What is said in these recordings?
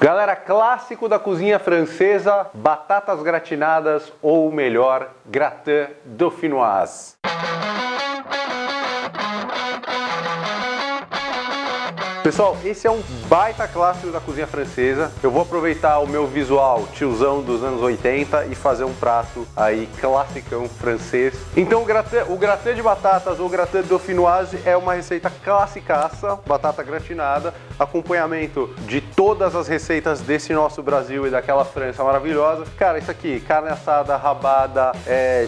Galera, clássico da cozinha francesa, batatas gratinadas ou melhor, gratin dauphinoise. Pessoal, esse é um baita clássico da cozinha francesa. Eu vou aproveitar o meu visual tiozão dos anos 80 e fazer um prato aí classicão francês. Então o gratin, o gratin de batatas ou gratin dauphinoise é uma receita classicaça, batata gratinada, acompanhamento de todas as receitas desse nosso Brasil e daquela França maravilhosa. Cara, isso aqui, carne assada, rabada, é,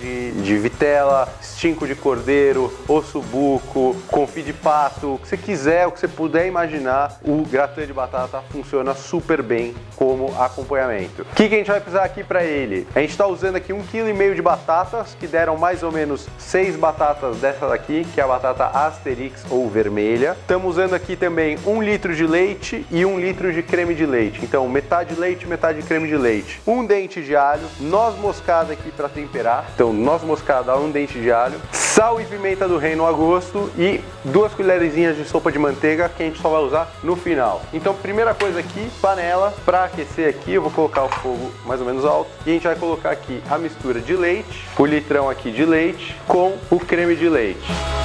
de, de vitela, estinco de cordeiro, osso buco, confit de pato, o que você quiser, o que você puder imaginar, o gratin de batata funciona super bem como acompanhamento. O que, que a gente vai precisar aqui para ele? A gente está usando aqui um quilo e meio de batatas, que deram mais ou menos seis batatas dessa daqui, que é a batata Asterix ou vermelha. Estamos usando aqui também um litro de leite e um litro de creme de leite. Então, metade leite, metade creme de leite. Um dente de alho, noz moscada aqui para temperar. Então, noz moscada, um dente de alho, sal e pimenta do reino a gosto e duas colherzinhas de sopa de manteiga que a gente só vai usar no final. Então, primeira coisa aqui, panela para aquecer aqui, eu vou colocar o fogo mais ou menos alto e a gente vai colocar aqui a mistura de leite, o litrão aqui de leite com o creme de leite.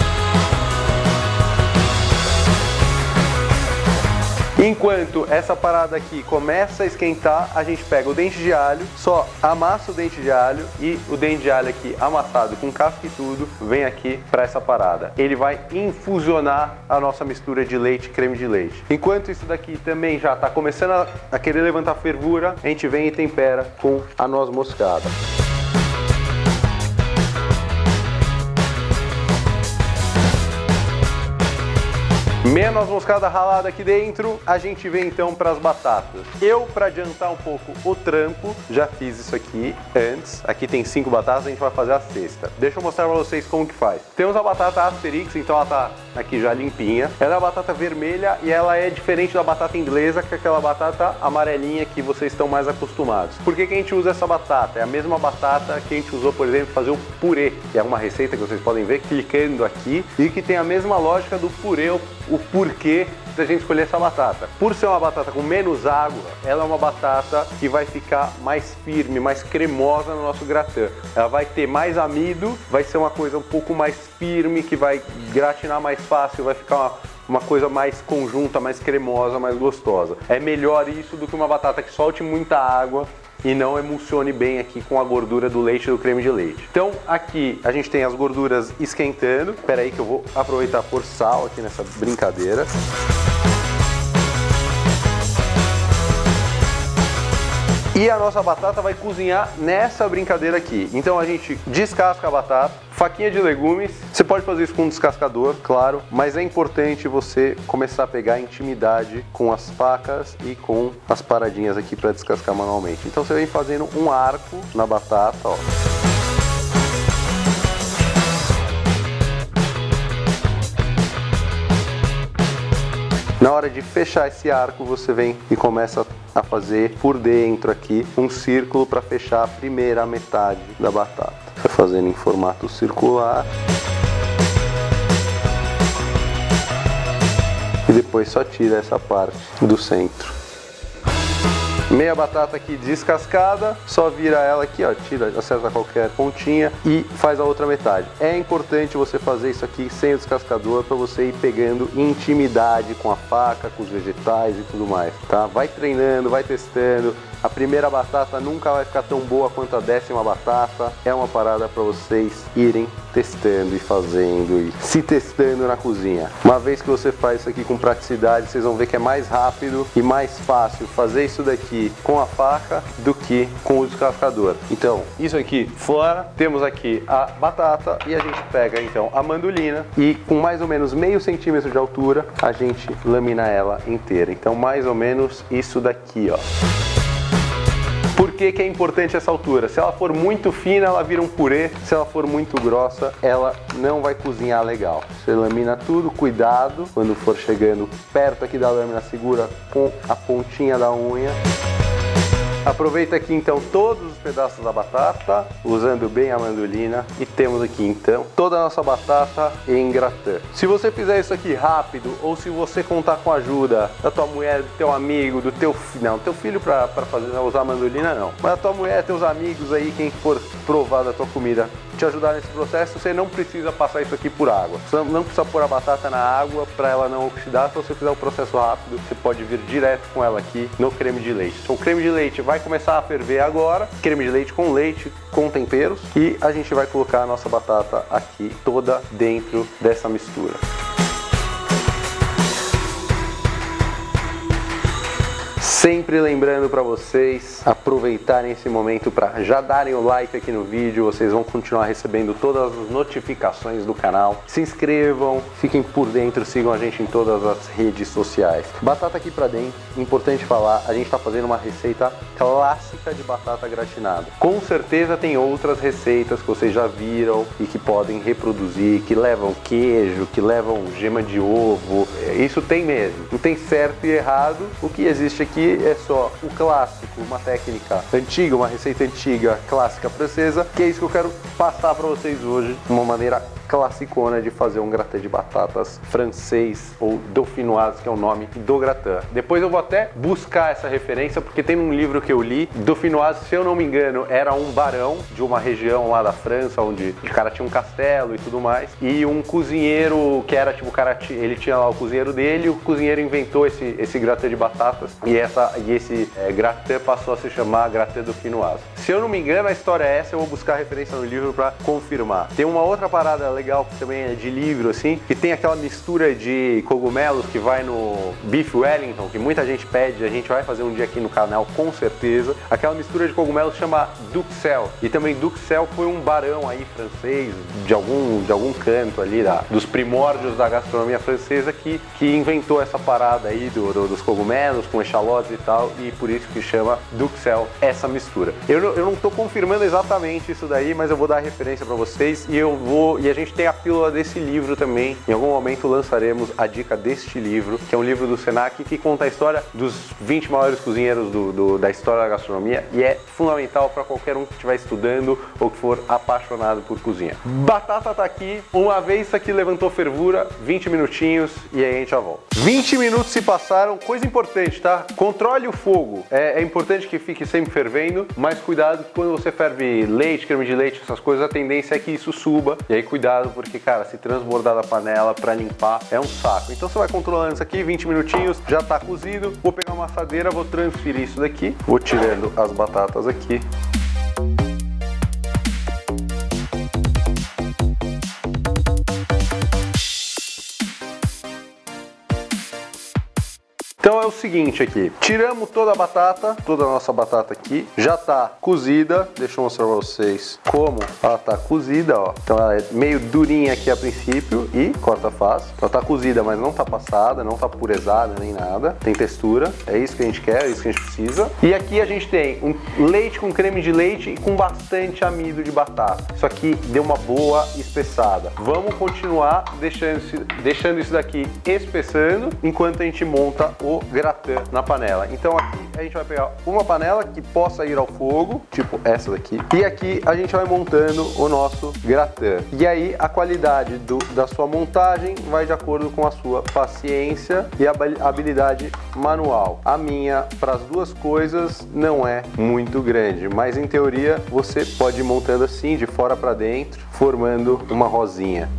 Enquanto essa parada aqui começa a esquentar, a gente pega o dente de alho, só amassa o dente de alho e o dente de alho aqui amassado com casca e tudo, vem aqui para essa parada. Ele vai infusionar a nossa mistura de leite e creme de leite. Enquanto isso daqui também já está começando a, querer levantar fervura, a gente vem e tempera com a noz moscada. Meia noz moscada ralada aqui dentro, a gente vem então para as batatas. Eu, para adiantar um pouco o trampo, já fiz isso aqui antes. Aqui tem cinco batatas, a gente vai fazer a sexta. Deixa eu mostrar para vocês como que faz. Temos a batata Asterix, então ela tá aqui já limpinha. Ela é a batata vermelha e ela é diferente da batata inglesa, que é aquela batata amarelinha que vocês estão mais acostumados. Por que, que a gente usa essa batata? É a mesma batata que a gente usou, por exemplo, para fazer o purê, que é uma receita que vocês podem ver clicando aqui e que tem a mesma lógica do purê, o porquê da gente escolher essa batata. Por ser uma batata com menos água, ela é uma batata que vai ficar mais firme, mais cremosa no nosso gratin. Ela vai ter mais amido, vai ser uma coisa um pouco mais firme, que vai gratinar mais fácil, vai ficar uma, uma coisa mais conjunta, mais cremosa, mais gostosa. É melhor isso do que uma batata que solte muita água e não emulsione bem aqui com a gordura do leite do creme de leite. Então aqui a gente tem as gorduras esquentando. Espera aí que eu vou aproveitar por sal aqui nessa brincadeira. E a nossa batata vai cozinhar nessa brincadeira aqui. Então a gente descasca a batata, faquinha de legumes. Você pode fazer isso com um descascador, claro, mas é importante você começar a pegar intimidade com as facas e com as paradinhas aqui para descascar manualmente. Então você vem fazendo um arco na batata, ó. Na hora de fechar esse arco, você vem e começa a fazer por dentro aqui um círculo para fechar a primeira metade da batata. Vai fazendo em formato circular. E depois só tira essa parte do centro. Meia batata aqui descascada, só vira ela aqui, ó, tira, acerta qualquer pontinha e faz a outra metade. É importante você fazer isso aqui sem o descascador para você ir pegando intimidade com a faca, com os vegetais e tudo mais, tá? Vai treinando, vai testando. A primeira batata nunca vai ficar tão boa quanto a décima batata. É uma parada para vocês irem testando e fazendo e se testando na cozinha. Uma vez que você faz isso aqui com praticidade, vocês vão ver que é mais rápido e mais fácil fazer isso daqui com a faca do que com o descascador. Então, isso aqui fora, temos aqui a batata e a gente pega então a mandolina e com mais ou menos meio centímetro de altura a gente lamina ela inteira. Então, mais ou menos isso daqui, ó. Por que, que é importante essa altura? Se ela for muito fina, ela vira um purê. Se ela for muito grossa, ela não vai cozinhar legal. Você lamina tudo, cuidado. Quando for chegando perto aqui da lâmina, segura com a pontinha da unha. Aproveita aqui então todos pedaços da batata, usando bem a mandolina. E temos aqui então toda a nossa batata em gratin. Se você fizer isso aqui rápido, ou se você contar com a ajuda da tua mulher, do teu amigo, do teu filho, não, teu filho para fazer, usar a mandolina não, mas a tua mulher, teus amigos aí, quem for provar da tua comida, te ajudar nesse processo, você não precisa passar isso aqui por água. Você não precisa pôr a batata na água para ela não oxidar. Se você fizer o processo rápido, você pode vir direto com ela aqui no creme de leite. Então o creme de leite vai começar a ferver agora, creme de leite com leite, com temperos, e a gente vai colocar a nossa batata aqui toda dentro dessa mistura. Sempre lembrando para vocês aproveitarem esse momento para já darem o like aqui no vídeo, vocês vão continuar recebendo todas as notificações do canal. Se inscrevam, fiquem por dentro, sigam a gente em todas as redes sociais. Batata aqui para dentro, importante falar, a gente está fazendo uma receita clássica de batata gratinada. Com certeza tem outras receitas que vocês já viram e que podem reproduzir, que levam queijo, que levam gema de ovo. Isso tem mesmo. Não tem certo e errado. O que existe aqui é só o clássico, uma técnica antiga, uma receita antiga, clássica francesa, que é isso que eu quero passar para vocês hoje de uma maneira classicona de fazer um gratin de batatas francês ou dauphinoise, que é o nome do gratin. Depois eu vou até buscar essa referência porque tem um livro que eu li, dauphinoise, se eu não me engano, era um barão de uma região lá da França onde o cara tinha um castelo e tudo mais, e um cozinheiro que era tipo o cara, ele tinha lá o cozinheiro dele, e o cozinheiro inventou esse esse gratin de batatas e essa e esse é, gratin passou a se chamar gratin dauphinoise. Se eu não me engano, a história é essa, eu vou buscar referência no livro para confirmar. Tem uma outra parada legal que também é de livro, assim, que tem aquela mistura de cogumelos que vai no Beef Wellington, que muita gente pede, a gente vai fazer um dia aqui no canal com certeza. Aquela mistura de cogumelos chama Duxelles. E também Duxelles foi um barão aí francês, de algum, de algum canto ali, da, dos primórdios da gastronomia francesa, que, que inventou essa parada aí do, do, dos cogumelos com echalotes e tal, e por isso que chama Duxelles essa mistura. Eu, eu não estou confirmando exatamente isso daí, mas eu vou dar referência para vocês e eu vou e a gente gente tem a pílula desse livro também. Em algum momento lançaremos a dica deste livro, que é um livro do Senac que conta a história dos 20 maiores cozinheiros do, do, da história da gastronomia e é fundamental para qualquer um que estiver estudando ou que for apaixonado por cozinha. Batata tá aqui, uma vez isso aqui levantou fervura, 20 minutinhos e aí a gente já volta. 20 minutos se passaram, coisa importante, tá? Controle o fogo. É, é importante que fique sempre fervendo, mas cuidado que quando você ferve leite, creme de leite, essas coisas, a tendência é que isso suba. E aí cuidado cuidado, porque, cara, se transbordar da panela para limpar é um saco. Então você vai controlando isso aqui, 20 minutinhos, já tá cozido. Vou pegar uma assadeira, vou transferir isso daqui, vou tirando as batatas aqui. O seguinte aqui, tiramos toda a batata, toda a nossa batata aqui, já tá cozida, deixa eu mostrar pra vocês como ela tá cozida, ó. Então ela é meio durinha aqui a princípio e corta fácil. Ela tá cozida, mas não tá passada, não tá purezada nem nada, tem textura, é isso que a gente quer, é isso que a gente precisa. E aqui a gente tem um leite com creme de leite e com bastante amido de batata. Isso aqui deu uma boa espessada. Vamos continuar deixando, deixando isso daqui espessando enquanto a gente monta o gratin na panela. Então aqui a gente vai pegar uma panela que possa ir ao fogo, tipo essa daqui, e aqui a gente vai montando o nosso gratin. E aí a qualidade do, da sua montagem vai de acordo com a sua paciência e habilidade manual. A minha, para as duas coisas, não é muito grande, mas em teoria você pode ir montando assim, de fora para dentro, formando uma rosinha.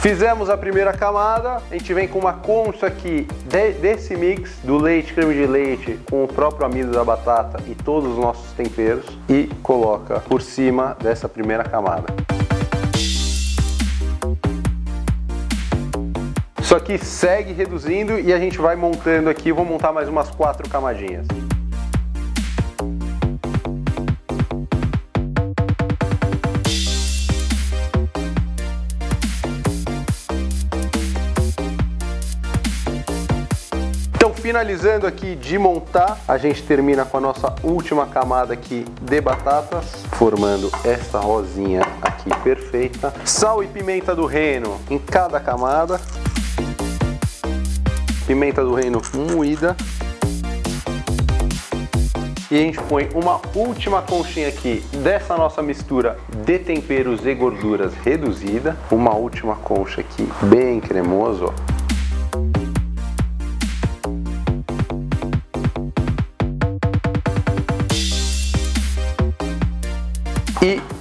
Fizemos a primeira camada, a gente vem com uma concha aqui de, desse mix do leite, creme de leite com o próprio amido da batata e todos os nossos temperos e coloca por cima dessa primeira camada. Isso aqui segue reduzindo e a gente vai montando aqui, vou montar mais umas quatro camadinhas. Finalizando aqui de montar, a gente termina com a nossa última camada aqui de batatas, formando esta rosinha aqui perfeita. Sal e pimenta do reino em cada camada. Pimenta do reino moída. E a gente põe uma última conchinha aqui dessa nossa mistura de temperos e gorduras reduzida. Uma última concha aqui, bem cremoso, ó.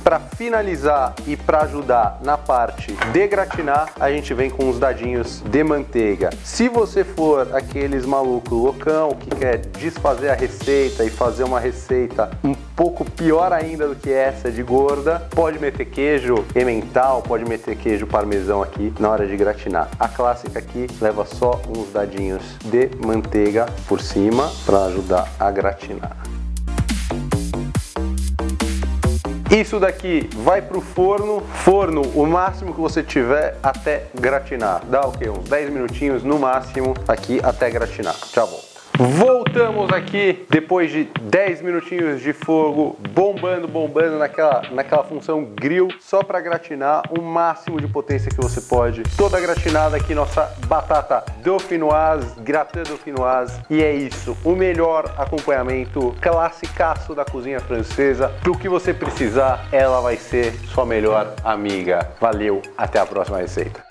Para finalizar e para ajudar na parte de gratinar, a gente vem com uns dadinhos de manteiga. Se você for aqueles maluco loucão que quer desfazer a receita e fazer uma receita um pouco pior ainda do que essa de gorda, pode meter queijo emmental, pode meter queijo parmesão aqui na hora de gratinar. A clássica aqui leva só uns dadinhos de manteiga por cima para ajudar a gratinar. Isso daqui vai pro forno, forno o máximo que você tiver até gratinar. Dá o quê? Uns 10 minutinhos no máximo aqui até gratinar. Volto. Voltamos aqui depois de 10 minutinhos de fogo, bombando, bombando naquela, naquela função grill, só para gratinar o máximo de potência que você pode. Toda gratinada aqui, nossa batata dauphinoise, gratin dauphinoise. E é isso, o melhor acompanhamento classicaço da cozinha francesa. Pro que você precisar, ela vai ser sua melhor amiga. Valeu, até a próxima receita.